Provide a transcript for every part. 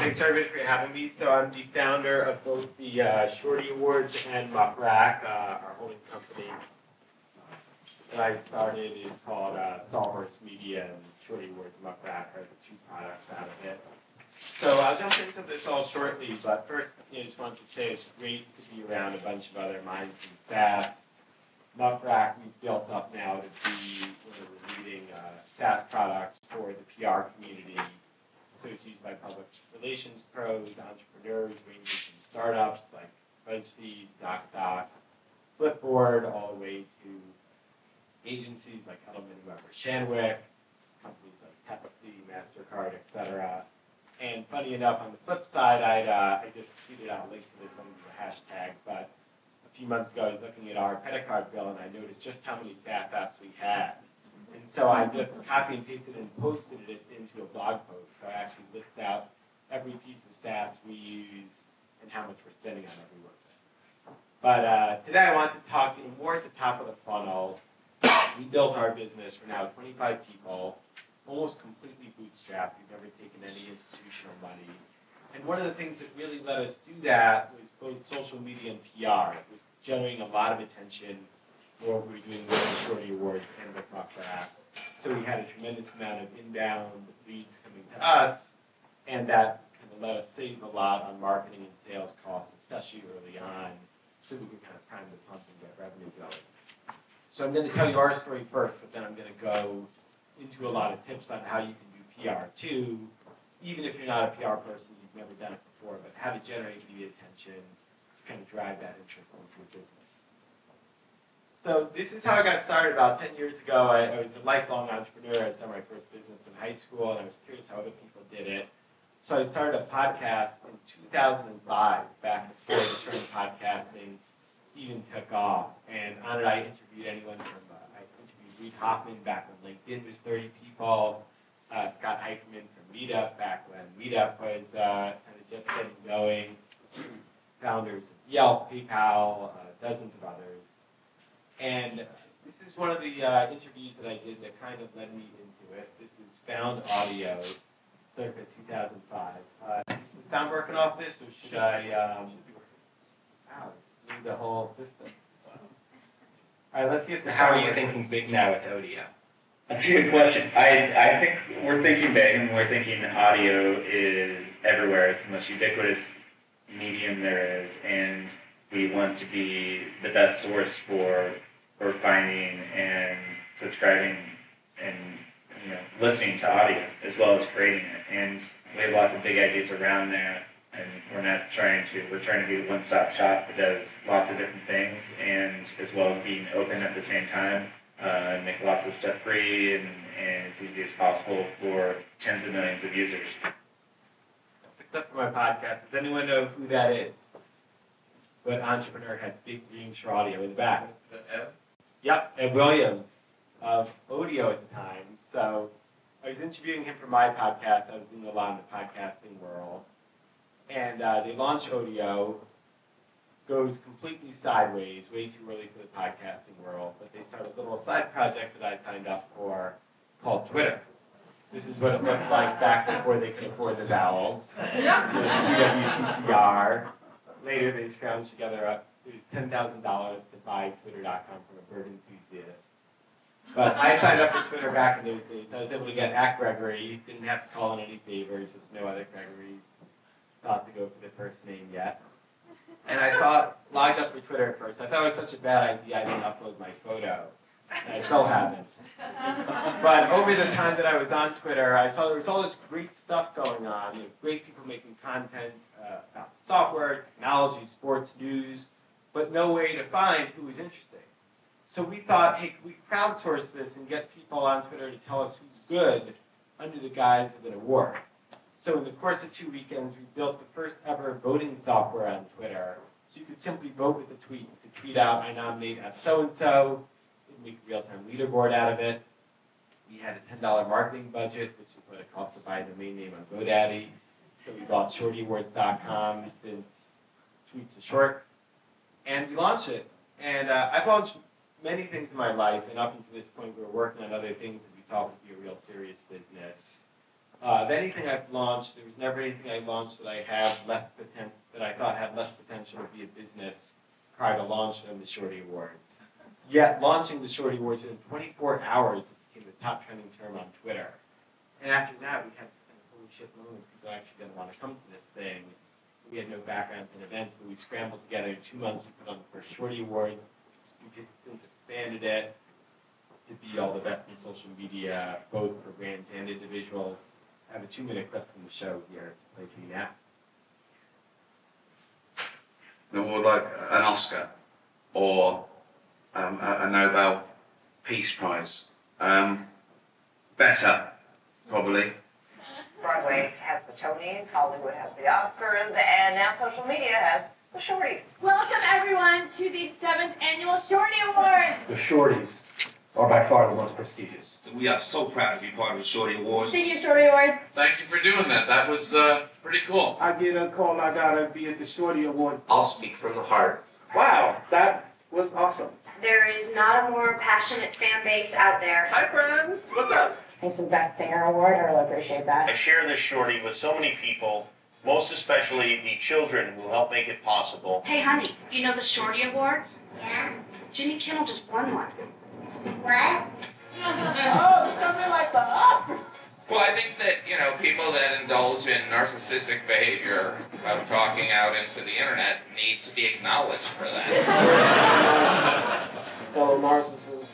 Thanks everybody for having me. So I'm the founder of both the uh, Shorty Awards and Muck Rack, uh, our holding company that I started is called uh, Sawhorse Media and Shorty Awards and Muck Rack are the two products out of it. So I'll jump into this all shortly, but first I just wanted to say it's great to be around a bunch of other minds in SaaS. Muck Rack we've built up now to be one of the leading uh, SaaS products for the PR community so it's used by public relations pros, entrepreneurs, ranging from startups like BuzzFeed, ZocDoc, Flipboard, all the way to agencies like Edelman Weber Shandwick, companies like Pepsi, MasterCard, etc. And funny enough, on the flip side, I'd, uh, I just tweeted out a link to this under the hashtag, but a few months ago I was looking at our credit card bill and I noticed just how many SaaS apps we had. And so I just copy and pasted and posted it into a blog post. So I actually list out every piece of SaaS we use and how much we're spending on every one. But uh, today I want to talk more at the top of the funnel. We built our business. We're now 25 people, almost completely bootstrapped. We've never taken any institutional money. And one of the things that really let us do that was both social media and PR. It was generating a lot of attention we were doing the Shorty Awards and with Muck Rack. So we had a tremendous amount of inbound leads coming to us, and that kind of let us save a lot on marketing and sales costs, especially early on, so we could kind of time the pump and get revenue going. So I'm going to tell you our story first, but then I'm going to go into a lot of tips on how you can do PR too, even if you're not a PR person, you've never done it before, but how to generate media attention to kind of drive that interest into your business. So this is how I got started about 10 years ago. I, I, was a lifelong entrepreneur. I started my first business in high school, and I was curious how other people did it. So I started a podcast in 2005, back before the term podcasting even took off. And on it, I interviewed anyone from, uh, I interviewed Reid Hoffman back when LinkedIn was 30 people, uh, Scott Heiferman from Meetup back when Meetup was uh, kind of just getting going, founders of Yelp, PayPal, uh, dozens of others. And this is one of the uh, interviews that I did that kind of led me into it. This is Found Audio, circa 2005. Uh, is the sound working off this, or should I, um, wow, need the whole system? All right, let's get the How are you thinking big now with audio? That's a good question. I, I think we're thinking big, and we're thinking audio is everywhere. It's the most ubiquitous medium there is, and we want to be the best source for for finding and subscribing and you know listening to audio as well as creating it. And we have lots of big ideas around that. And we're not trying to, we're trying to be the one-stop shop that does lots of different things and as well as being open at the same time uh, make lots of stuff free and, and as easy as possible for tens of millions of users. That's a clip from my podcast. Does anyone know who that is? What entrepreneur had big dreams for audio in the back? Is that Ed? Yep, Ev Williams of Odeo at the time. So I was interviewing him for my podcast. I was doing a lot in the podcasting world. And uh, they launched Odeo, goes completely sideways, way too early for the podcasting world. But they started a little side project that I signed up for called Twitter. This is what it looked like back before they could afford the vowels. So it was TWTTR. Later they scrounged together up it was ten thousand dollars to buy Twitter.com from a bird enthusiast. But I signed up for Twitter back in those days. I was able to get at Gregory. Didn't have to call in any favors. Just no other Gregorys. Thought to go for the first name yet. And I thought logged up for Twitter at first. I thought it was such a bad idea. I didn't upload my photo. I still haven't. But over the time that I was on Twitter, I saw there was all this great stuff going on. Great people making content uh, about software, technology, sports, news but no way to find who was interesting. So we thought, hey, we crowdsource this and get people on Twitter to tell us who's good under the guise of an award. So in the course of two weekends, we built the first ever voting software on Twitter. So you could simply vote with a tweet. To tweet out, I nominate at so-and-so, make a real-time leaderboard out of it. We had a $10 marketing budget, which is what it costs to buy a domain name on GoDaddy. So we bought shortyawards.com since tweets are short and we launched it. And uh, I've launched many things in my life, and up until this point, we were working on other things that we thought would be a real serious business. Uh, of anything I've launched, there was never anything I launched that I had less that I thought had less potential to be a business prior to launch than the Shorty Awards. Yet launching the Shorty Awards in 24 hours, it became the top trending term on Twitter. And after that, we had this kind of holy shit moment. People actually didn't want to come to this thing. We had no backgrounds in events, but we scrambled together in two months. to put on the first Shorty Awards. We've since expanded it to be all the best in social media, both for brands and individuals. I have a two-minute clip from the show here to play for you now. an award like an Oscar or um, a, a Nobel Peace Prize. Um, better, probably. Broadway has the Tonys, Hollywood has the Oscars, and now social media has the Shorties. Welcome everyone to the seventh annual Shorty Award. The Shorties are by far the most prestigious. We are so proud to be part of the Shorty Awards. Thank you, Shorty Awards. Thank you for doing that. That was uh, pretty cool. I get a call, I gotta be at the Shorty Awards. I'll speak from the heart. Wow, that was awesome. There is not a more passionate fan base out there. Hi, friends. What's up? Thanks for the Best Singer Award. I really appreciate that. I share this shorty with so many people, most especially the children who help make it possible. Hey, honey, you know the Shorty Awards? Yeah? Jimmy Kimmel just won one. What? Oh, something like the Oscars. Well, I think that, you know, people that indulge in narcissistic behavior of talking out into the internet need to be acknowledged for that. Fellow narcissists.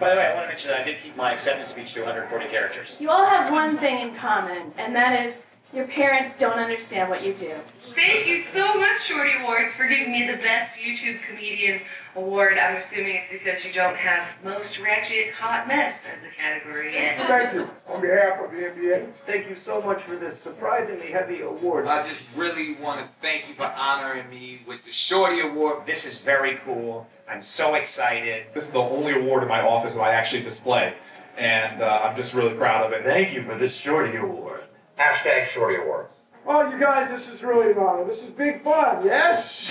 By the way, I want to mention that I did keep my acceptance speech to 140 characters. You all have one thing in common, and that is your parents don't understand what you do. Thank you so much, Shorty Awards, for giving me the Best YouTube Comedian Award. I'm assuming it's because you don't have Most Ratchet Hot Mess as a category yet. Thank you. On behalf of the NBA, thank you so much for this surprisingly heavy award. I just really want to thank you for honoring me with the Shorty Award. This is very cool. I'm so excited. This is the only award in my office that I actually display, and uh, I'm just really proud of it. Thank you for this Shorty Award. Hashtag Shorty Awards. Well, you guys, this is really an honor. This is big fun, yes?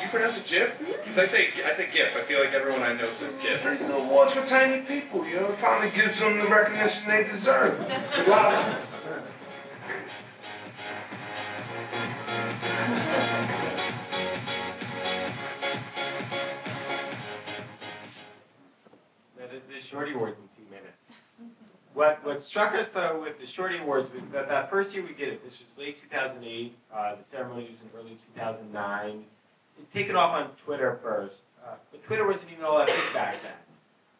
You pronounce it GIF? Because mm-hmm. I say I say GIF. I feel like everyone I know says GIF. These are awards for tiny people, you know? It finally gives them the recognition they deserve. What, struck us though with the Shorty Awards was that that first year we did it, this was late 2008, uh, the ceremony was in early 2009. It'd taken off on Twitter first, uh, but Twitter wasn't even all that big back then.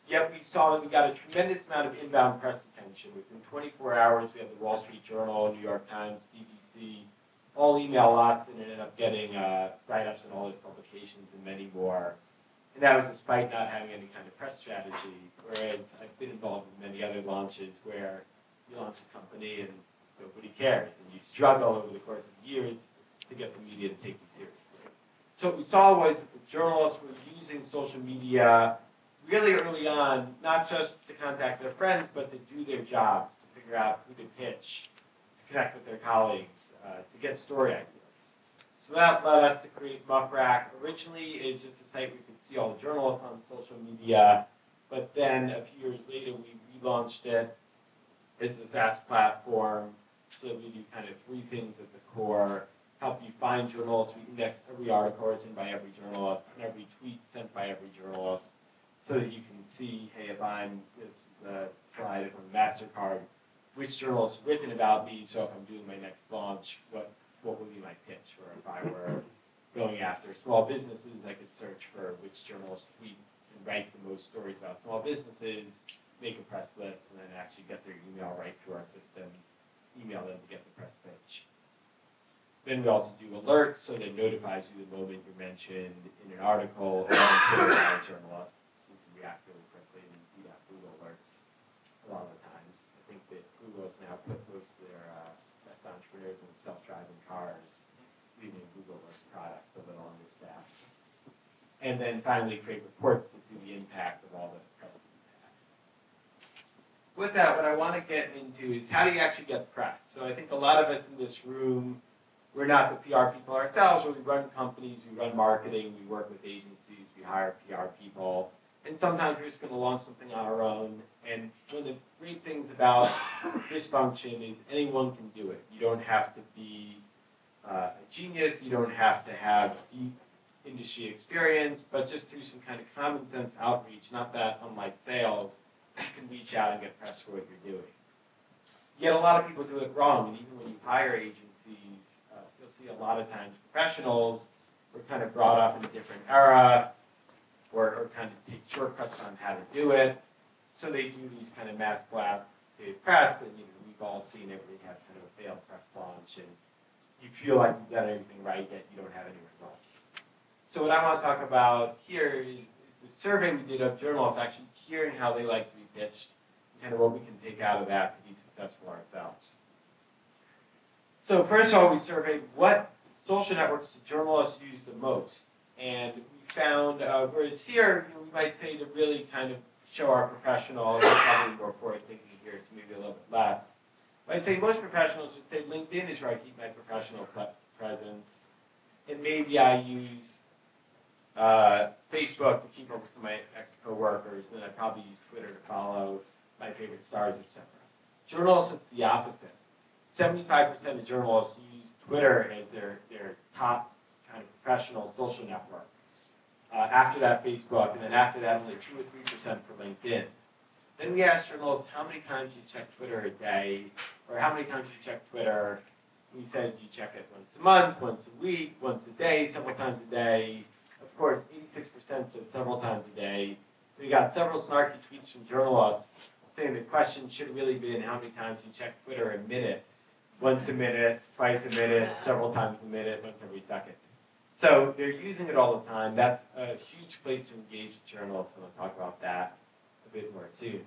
Yet we saw that we got a tremendous amount of inbound press attention. Within 24 hours, we had the Wall Street Journal, New York Times, BBC, all email us and ended up getting uh, write-ups in all those publications and many more. And that was despite not having any kind of press strategy. Whereas I've been involved in many other launches where you launch a company and nobody cares, and you struggle over the course of years to get the media to take you seriously. So what we saw was that the journalists were using social media really early on, not just to contact their friends, but to do their jobs, to figure out who to pitch, to connect with their colleagues, uh, to get story ideas. So that led us to create Muck Rack. Originally, it's just a site we could see all the journalists on social media, but then a few years later, we relaunched it as a SaaS platform so we do kind of three things at the core. Help you find journalists. We index every article written by every journalist and every tweet sent by every journalist so that you can see, hey, if I'm, this is the slide a MasterCard, which journalist written about me, so if I'm doing my next launch, what, what would be my pitch? Or if I were going after small businesses, I could search for which journalists tweet and write the most stories about small businesses, make a press list, and then actually get their email right through our system, email them to get the press pitch. Then we also do alerts, so that notifies you the moment you're mentioned in an article or by a journalist, so you can react really quickly and do that Google alerts a lot of the times. I think that Google has now put most of their uh, entrepreneurs in self-driving cars, leaving Google alerts product a little understaffed. And then finally create reports to see the impact of all the press. With that, what I want to get into is how do you actually get press? So I think a lot of us in this room we're not the PR people ourselves, but we run companies, we run marketing, we work with agencies, we hire PR people. And sometimes we're just going to launch something on our own. And one of the great things about this function is anyone can do it. You don't have to be uh, a genius. You don't have to have deep industry experience, but just through some kind of common sense outreach, not that unlike sales, you can reach out and get press for what you're doing. Yet a lot of people do it wrong, and even when you hire agencies, uh, you'll see a lot of times professionals were kind of brought up in a different era, or, or kind of take shortcuts on how to do it. So they do these kind of mass blasts to press, and you know, we've all seen you have kind of a failed press launch, and you feel like you've done everything right, yet you don't have any results. So what I want to talk about here is, is the survey we did of journalists actually hearing how they like to be pitched, and kind of what we can take out of that to be successful ourselves. So first of all, we surveyed what social networks do journalists use the most, and we found, uh, whereas here, we might say to really kind of show our professional, we're probably more forward thinking here, so maybe a little bit less. I'd say most professionals would say LinkedIn is where I keep my professional pre- presence, and maybe I use uh, Facebook to keep up with some of my ex-coworkers, and then I probably use Twitter to follow my favorite stars, etc. Journalists, it's the opposite. 75% of journalists use Twitter as their, their top kind of professional social network. Uh, after that, Facebook, and then after that, only 2 or 3% for LinkedIn. Then we asked journalists how many times you check Twitter a day, or how many times you check Twitter. We said you check it once a month, once a week, once a day, several times a day. Of course, 86% said several times a day. We got several snarky tweets from journalists saying the question should really been how many times you check Twitter a minute. Once a minute, twice a minute, several times a minute, once every second. So they're using it all the time. That's a huge place to engage journalists, and I'll talk about that a bit more soon.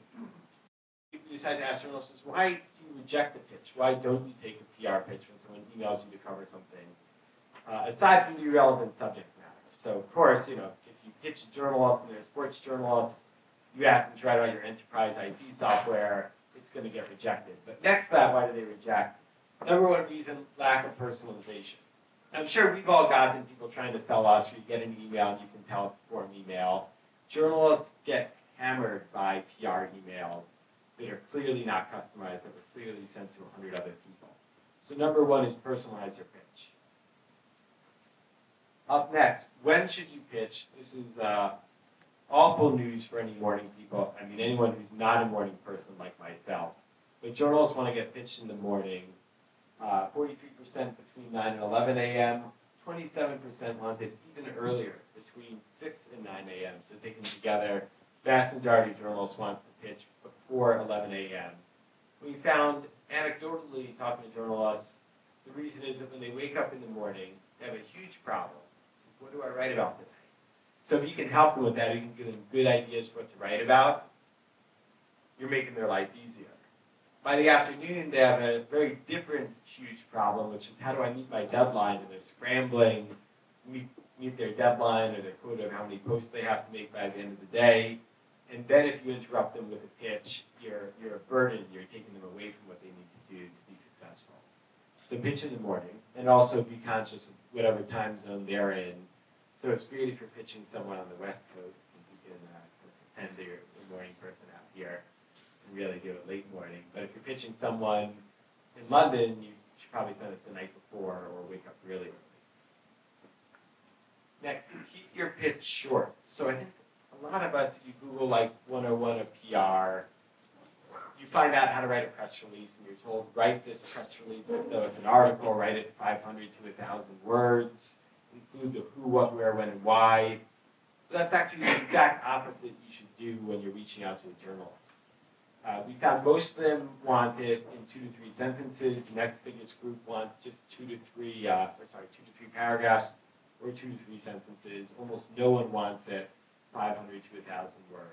If you decide to ask journalists, why do you reject a pitch? Why don't you take a PR pitch when someone emails you to cover something? Uh, aside from the irrelevant subject matter. So of course, you know, if you pitch a journalist and they're sports journalist, you ask them to write about your enterprise IT software, it's going to get rejected. But next to that, why do they reject? Number one reason, lack of personalization. I'm sure we've all gotten people trying to sell us, or you get an email and you can tell it's a form email. Journalists get hammered by PR emails that are clearly not customized, that were clearly sent to 100 other people. So number one is personalize your pitch. Up next, when should you pitch? This is uh, awful news for any morning people. I mean, anyone who's not a morning person like myself. But journalists want to get pitched in the morning. Uh, 43% between 9 and 11 a.m. 27% wanted even earlier, between 6 and 9 a.m. So taken together, vast majority of journalists want to pitch before 11 a.m. We found, anecdotally, talking to journalists, the reason is that when they wake up in the morning, they have a huge problem. What do I write about today? So if you can help them with that, you can give them good ideas for what to write about, you're making their life easier. By the afternoon, they have a very different huge problem, which is how do I meet my deadline? And they're scrambling, meet, meet their deadline or their quota of how many posts they have to make by the end of the day. And then if you interrupt them with a pitch, you're, you're a burden, you're taking them away from what they need to do to be successful. So pitch in the morning, and also be conscious of whatever time zone they're in. So it's great if you're pitching someone on the West Coast, because you can uh, pretend that you're a morning person out here really do it late morning. But if you're pitching someone in London, you should probably send it the night before or wake up really early. Next, keep your pitch short. So I think a lot of us, if you Google like 101 of PR, you find out how to write a press release and you're told, write this press release as though it's an article, write it 500 to 1,000 words, include the who, what, where, when, and why. But that's actually the exact opposite you should do when you're reaching out to a journalist. Uh, we found most of them want it in two to three sentences. The next biggest group want just two to three, uh, or sorry, two to three paragraphs or two to three sentences. Almost no one wants it 500 to 1,000 words.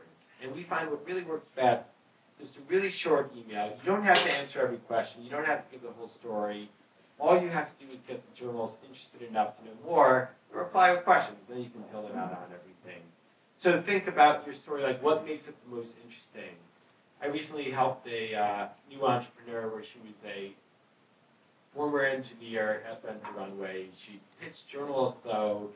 And we find what really works best just a really short email. You don't have to answer every question. You don't have to give the whole story. All you have to do is get the journalist interested enough to know more and reply with questions. Then you can build it out on everything. So think about your story, like what makes it the most interesting. I recently helped a uh, new entrepreneur where she was a former engineer at Rent the Runway. She pitched journalists, though,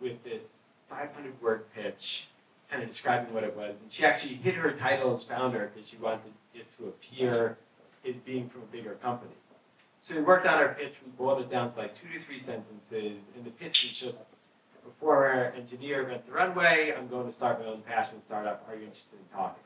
with this 500 word pitch kind of describing what it was. And she actually hid her title as founder because she wanted it to appear as being from a bigger company. So we worked on our pitch, we boiled it down to like two to three sentences, and the pitch was just, before engineer rent the runway, I'm going to start my own passion startup, are you interested in talking?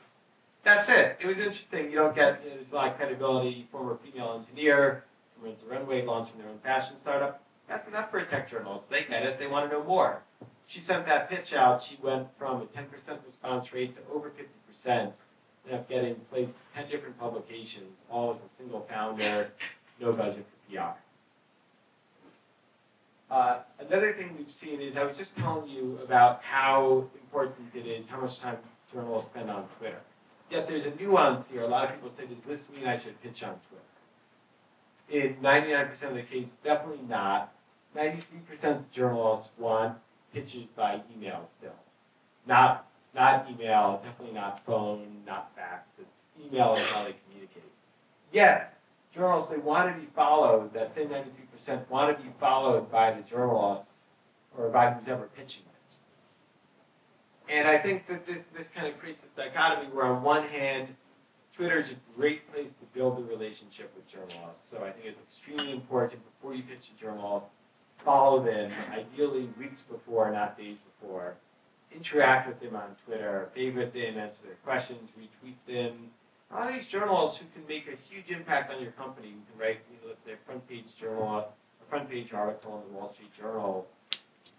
That's it. It was interesting. You don't get, a lot of credibility, former female engineer, Rent the Runway, launching their own fashion startup. That's enough for a tech journalist. They get it. They want to know more. She sent that pitch out. She went from a 10% response rate to over 50%. Ended up getting placed in 10 different publications, all as a single founder, no budget for PR. Uh, another thing we've seen is I was just telling you about how important it is, how much time journalists spend on Twitter. Yet there's a nuance here. A lot of people say, does this mean I should pitch on Twitter? In 99% of the case, definitely not. 93% of journalists want pitches by email still. Not, not email, definitely not phone, not fax. It's email is how they communicate. Yet, journalists, they want to be followed, that same 93% want to be followed by the journalists or by who's ever pitching it. And I think that this, this kind of creates this dichotomy where on one hand, Twitter is a great place to build a relationship with journalists. So I think it's extremely important before you pitch to journalists, follow them, ideally weeks before, not days before. Interact with them on Twitter, favorite them, answer their questions, retweet them. All these journalists who can make a huge impact on your company, who can write, you know, let's say a front page journal, a front page article in the Wall Street Journal,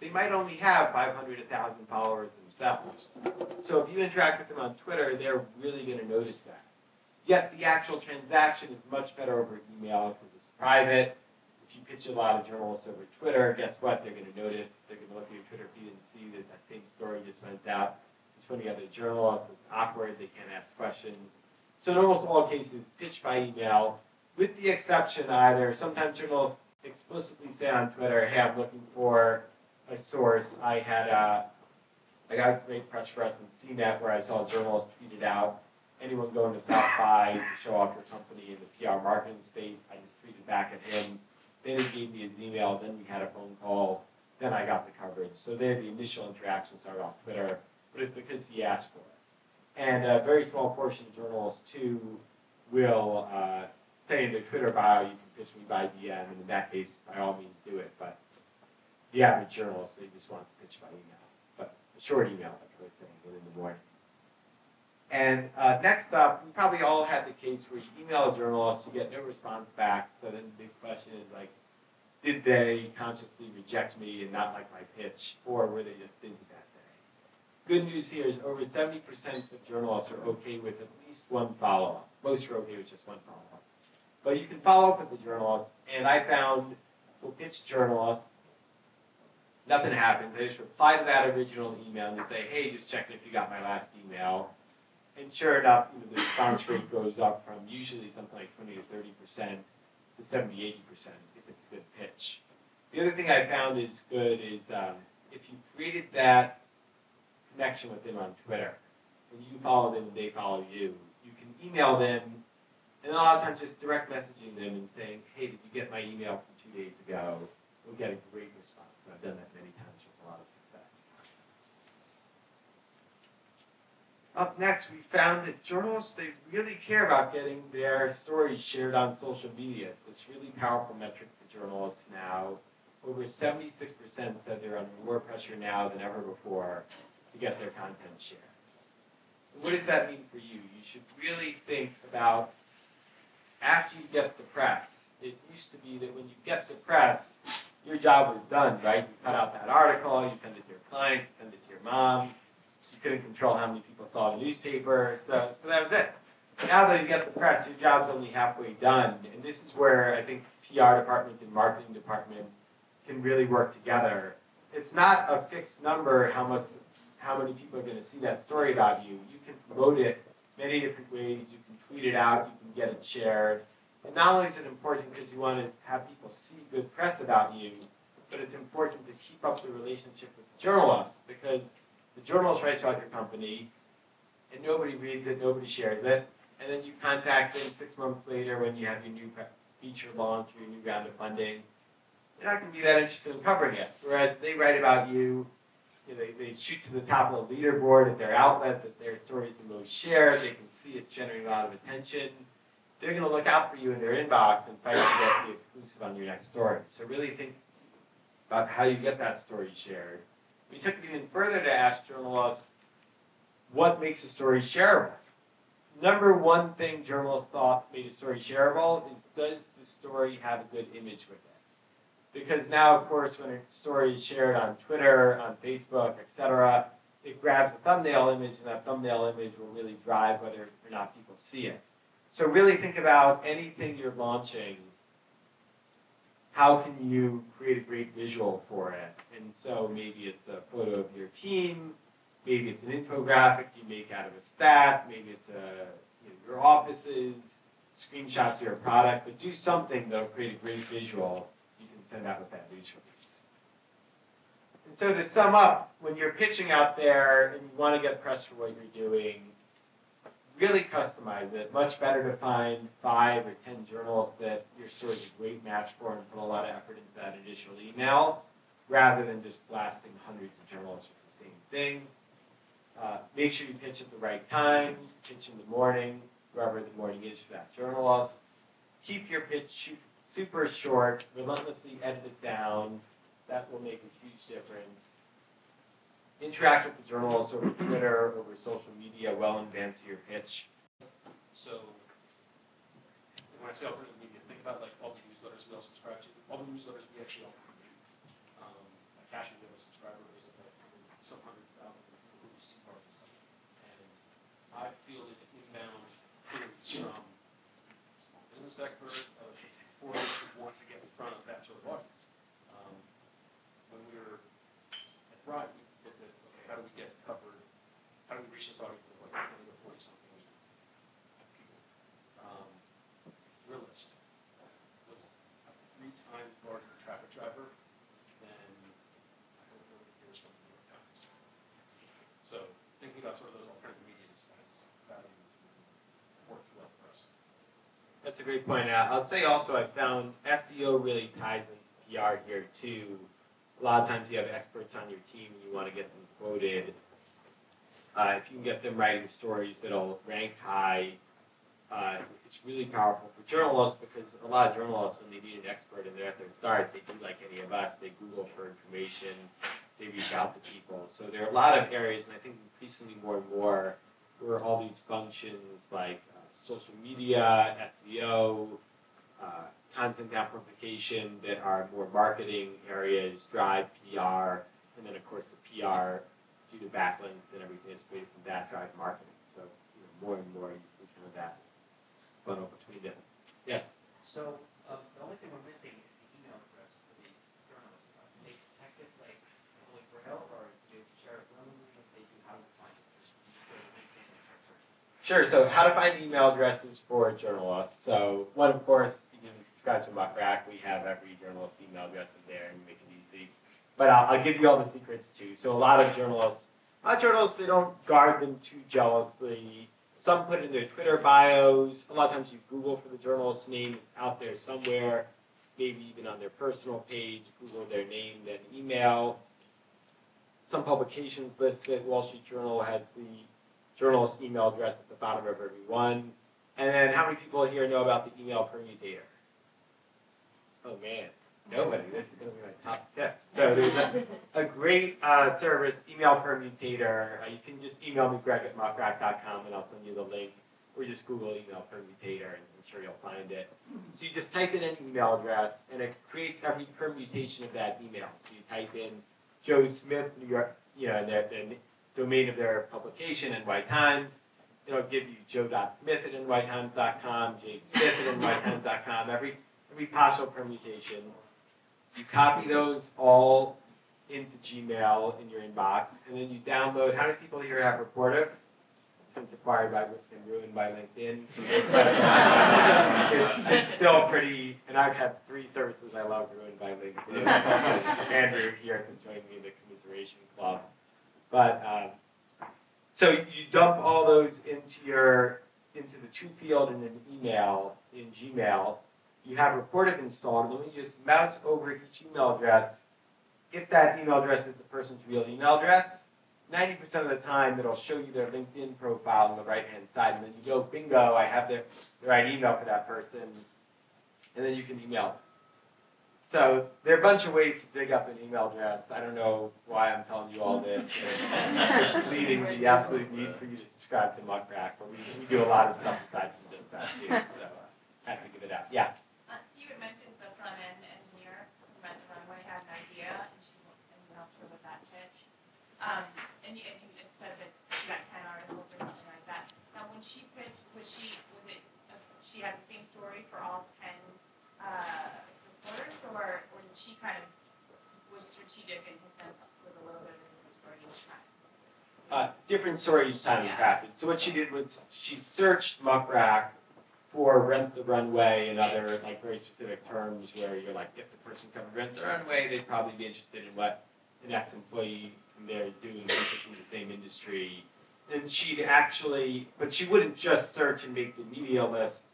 they might only have 500, 1,000 followers themselves. So if you interact with them on Twitter, they're really going to notice that. Yet the actual transaction is much better over email because it's private. If you pitch a lot of journalists over Twitter, guess what? They're going to notice. They're going to look at your Twitter feed and see that that same story just went out to 20 other journalists. It's awkward. They can't ask questions. So in almost all cases, pitch by email, with the exception either sometimes journalists explicitly say on Twitter, "Hey, I'm looking for a source." I had a, I got a great press for us in CNET where I saw a journalist tweeted out anyone going to South by to show off your company in the PR marketing space. I just tweeted back at him. Then he gave me his email. Then we had a phone call. Then I got the coverage. So there, the initial interaction started off Twitter, but it's because he asked for it. And a very small portion of journalists too will uh, say in their Twitter bio, "You can pitch me by DM," and in that case, by all means, do it. But the average journalist, they just want to pitch by email, but a short email, like I was saying, within the morning. And uh, next up, we probably all had the case where you email a journalist, you get no response back. So then the big question is like, did they consciously reject me and not like my pitch, or were they just busy that day? Good news here is over 70% of journalists are okay with at least one follow-up. Most are okay with just one follow-up. But you can follow up with the journalist, and I found for pitch journalists, nothing happens. They just reply to that original email and they say, hey, just checking if you got my last email. And sure enough, you know, the response rate goes up from usually something like 20 to 30 percent to 70, 80 percent if it's a good pitch. The other thing I found is good is um, if you created that connection with them on Twitter, and you follow them and they follow you, you can email them, and a lot of times just direct messaging them and saying, hey, did you get my email from two days ago? We'll get a great response. I've done that many times with a lot of success. Up next, we found that journalists, they really care about getting their stories shared on social media. It's this really powerful metric for journalists now. Over 76% said they're under more pressure now than ever before to get their content shared. What does that mean for you? You should really think about after you get the press. It used to be that when you get the press, your job was done, right? You cut out that article, you send it to your clients, you send it to your mom. You couldn't control how many people saw the newspaper, so, so that was it. Now that you get the press, your job's only halfway done, and this is where I think PR department and marketing department can really work together. It's not a fixed number how much, how many people are going to see that story about you. You can promote it many different ways. You can tweet it out. You can get it shared. And not only is it important because you want to have people see good press about you, but it's important to keep up the relationship with journalists because the journalist writes about your company and nobody reads it, nobody shares it, and then you contact them six months later when you have your new feature launch or your new round of funding. They're not going to be that interested in covering it. Whereas they write about you, you you know, they, they shoot to the top of the leaderboard at their outlet that their story is the most shared. They can see it's generating a lot of attention. They're going to look out for you in their inbox and fight to get the exclusive on your next story. So really think about how you get that story shared. We took it even further to ask journalists what makes a story shareable. Number one thing journalists thought made a story shareable is does the story have a good image with it? Because now, of course, when a story is shared on Twitter, on Facebook, etc., it grabs a thumbnail image, and that thumbnail image will really drive whether or not people see it. So really think about anything you're launching. How can you create a great visual for it? And so maybe it's a photo of your team, maybe it's an infographic you make out of a stat, maybe it's a you know, your offices, screenshots of your product, but do something that'll create a great visual you can send out with that news release. And so to sum up, when you're pitching out there and you want to get press for what you're doing, really customize it. Much better to find five or ten journals that your story is a great match for and put a lot of effort into that initial email, rather than just blasting hundreds of journals with the same thing. Uh, make sure you pitch at the right time, pitch in the morning, wherever the morning is for that journalist. Keep your pitch super short, relentlessly edit it down. That will make a huge difference. Interact with the journalists over Twitter, over social media, well in advance of your pitch. So when I say alternative media, think about like all the newsletters we all subscribe to. All the newsletters we actually all create. Um, like Cash we have a subscriber base of some hundred thousand who receive our newsletter. And I feel that inbound from small business experts, of reporters who want to get in front of that sort of audience. Um, when we were at Thrive, we looked at, okay, how do we get covered? How do we reach this audience of like 20 to 40 something people? Um, Thrillist was three times larger traffic driver than I don't know the years from the New York Times. So thinking about sort of those alternative mediums as value worked well for us. That's a great point. Uh, I'll say also I found SEO really ties into PR here too. A lot of times you have experts on your team and you want to get them quoted. Uh, if you can get them writing stories that'll rank high, uh, it's really powerful for journalists because a lot of journalists, when they need an expert and they're at their start, they do like any of us. They Google for information, they reach out to people. So there are a lot of areas, and I think increasingly more and more, where all these functions like social media, SEO, uh, content amplification that are more marketing areas, drive PR, and then of course the PR due to backlinks and everything that's created from that drive marketing. So you know, more and more you see kind of that funnel between them. Yes. So, um, the only thing we're missing is the email address for these journalists. Uh, Can they detect it like Holy Grail, or do you share it willingly if they do, how to find it? Just go to LinkedIn and search it. Sure. So how to find email addresses for journalists. So one, of course, you can subscribe to Muck Rack. We have every journalist email address in there and we make it easy. But I'll, I'll give you all the secrets too. So a lot of journalists, a lot of journalists, they don't guard them too jealously. Some put in their Twitter bios. A lot of times you Google for the journalist's name. It's out there somewhere. Maybe even on their personal page. Google their name, then email. Some publications list it. Wall Street Journal has the journalist email address at the bottom of every one. And then how many people here know about the email permutator? Oh man, nobody. This is going to be my top tip. So there's a, a great uh, service, email permutator. Uh, you can just email me, greg at muckrack.com, and I'll send you the link. Or just Google email permutator, and I'm sure you'll find it. So you just type in an email address, and it creates every permutation of that email. So you type in Joe Smith, New York, you know, their, the domain of their publication, NY Times. It'll give you joe.smith at nytimes.com, jsmith at nytimes.com, every, every possible permutation. You copy those all into Gmail in your inbox, and then you download. How many people here have Rapportive? Since acquired by and ruined by LinkedIn, it's, it's still pretty. And I've had three services I love ruined by LinkedIn. Andrew here can join me in the commiseration club. But um, so you dump all those into your into the to field in an email in Gmail. You have Rapportive installed, and then you just mouse over each email address if that email address is the person's real email address, ninety percent of the time, it'll show you their LinkedIn profile on the right-hand side, and then you go, bingo, I have the, the right email for that person, and then you can email. So there are a bunch of ways to dig up an email address. I don't know why I'm telling you all this, and pleading the absolute need for you to subscribe to Muck Rack, but we, we do a lot of stuff aside from just that too, so uh, happy to give it out. Yeah. Uh, so you had mentioned the front end engineer, who Rent the Runway, had an idea, and she, and you helped her with that pitch. Um, and you, and you had said that she got ten articles or something like that. Now, when she pitched, was she, was it, uh, she had the same story for all ten, uh, reporters, or, did she kind of, was strategic and hit them with a little bit of a story each time? uh, different story each time Yeah. crafted. So what she did was she searched Muck Rack for rent the runway and other like very specific terms where you're like, if the person covered rent the runway, they'd probably be interested in what an ex-employee from there is doing since it's in the same industry. And she'd actually, but she wouldn't just search and make the media list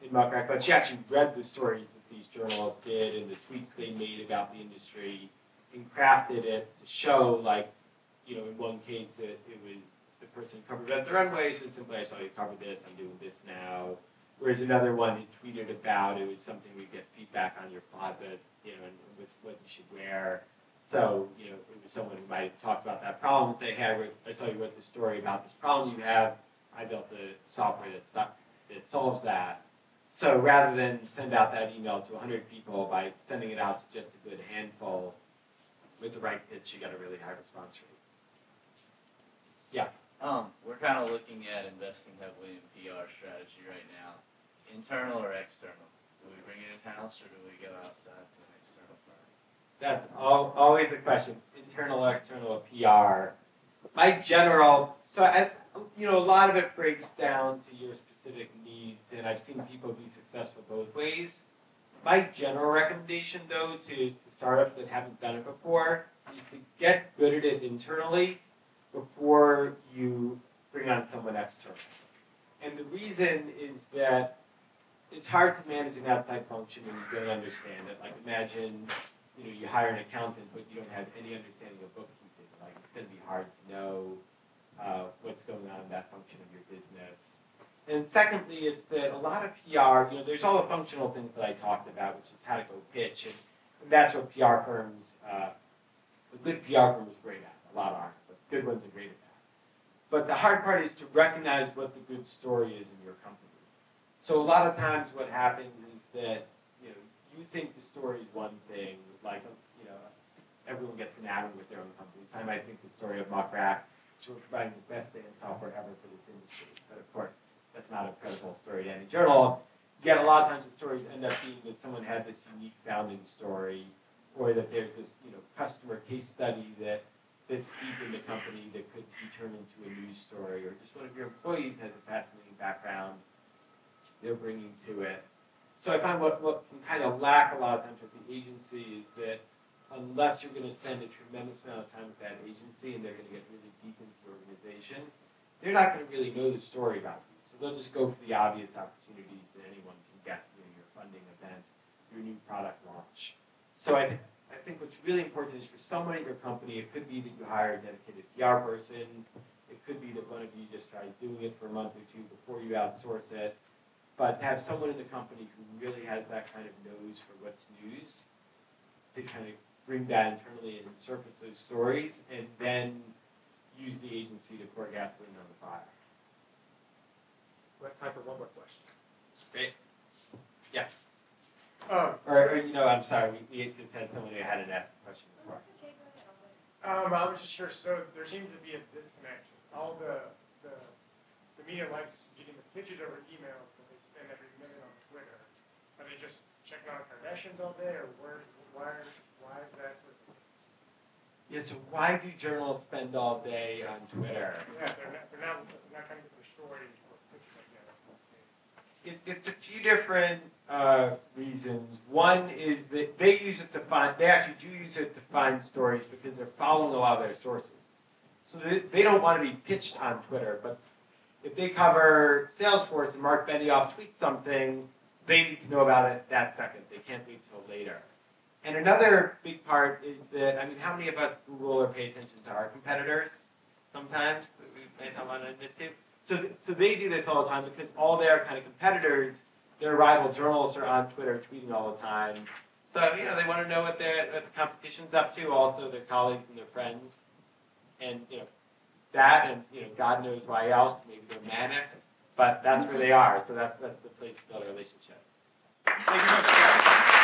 in Muck Rack, but she actually read the stories these journalists did and the tweets they made about the industry and crafted it to show like you know, in one case, it, it was the person covered at the runway, so simply I saw you cover this, I'm doing this now. Whereas another one he tweeted about, it was something we get feedback on your closet, you know, and with what you should wear. So, you know, it was someone who might have talked about that problem and say, hey, I, wrote, I saw you wrote this story about this problem you have. I built the software that, that solves that. So rather than send out that email to 100 people by sending it out to just a good handful, with the right pitch, you got a really high response rate. Yeah. Um, we're kind of looking at investing heavily in PR strategy right now, internal or external. Do we bring it in house or do we go outside to an external firm? That's al- always a question, internal or external PR. My general, so I, you know, a lot of it breaks down to your specific needs, and I've seen people be successful both ways. My general recommendation, though, to, to startups that haven't done it before, is to get good at it internally before you bring on someone external. And the reason is that it's hard to manage an outside function when you don't understand it. Like imagine, you know, you hire an accountant, but you don't have any understanding of bookkeeping. Like it's going to be hard to know uh, what's going on in that function of your business. And secondly, it's that a lot of PR, you know, there's all the functional things that I talked about, which is how to go pitch, and, and that's what PR firms, uh, good PR firm is great at. A lot aren't, but good ones are great at that. But the hard part is to recognize what the good story is in your company. So a lot of times what happens is that, you know, you think the story is one thing, like, you know, everyone gets enamored with their own company. So I might think the story of Muck Rack, so we're providing the best data software ever for this industry. But of course, that's not a credible story to any journalist. Yet a lot of times the stories end up being that someone had this unique founding story, or that there's this, you know, customer case study that that's deep in the company that could be turned into a news story, or just one of your employees has a fascinating background they're bringing to it. So I find what, what can kind of lack a lot of times with the agency is that unless you're going to spend a tremendous amount of time with that agency and they're going to get really deep into the organization, they're not going to really know the story about these. So they'll just go for the obvious opportunities that anyone can get, you know, your funding event, your new product launch. So I, th- I think what's really important is for someone at your company, it could be that you hire a dedicated PR person. It could be that one of you just tries doing it for a month or two before you outsource it. But to have someone in the company who really has that kind of nose for what's news, to kind of bring that internally and surface those stories, and then use the agency to pour gasoline on the fire. We have time for one more question. Great. Yeah. Um, Or, or, you know, I'm sorry, we, we just had someone who hadn't asked the question before. Um, I was just curious, so there seems to be a disconnect. All the, the, the media likes getting the pictures over email, but they spend every minute on Twitter. Are they just checking on Kardashians all day, or where, why, why is that? sort of Yeah, so why do journalists spend all day on Twitter? Yeah, they're not, they're not, they're not trying to get their story or pictures like that. It, it's a few different uh, reasons. One is that they use it to find, they actually do use it to find stories because they're following a lot of their sources. So they, they don't want to be pitched on Twitter, but if they cover Salesforce and Mark Benioff tweets something, they need to know about it that second. They can't wait till later. And another big part is that, I mean, how many of us Google or pay attention to our competitors sometimes we might not want to admit to? So, so they do this all the time because all their kind of competitors, their rival journalists are on Twitter tweeting all the time. So, you know, they want to know what, their, what the competition's up to, also their colleagues and their friends. And, you know, that and, you know, God knows why else, maybe they're manic, but that's where they are. So that's, that's the place to build a relationship. Thank you very much.